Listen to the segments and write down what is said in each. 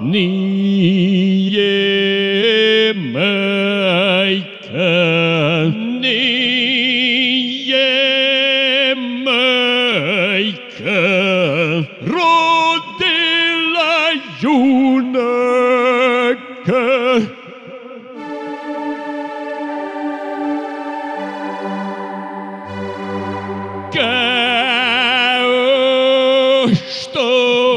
Niye majka, niye majka, rodila you.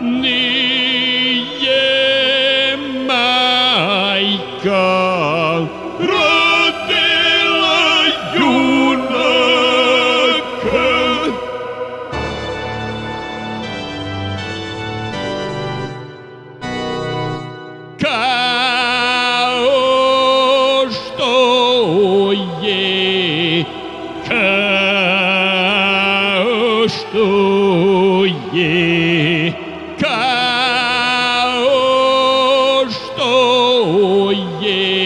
Ныне майка родила юнока. Као что е, као что е что есть.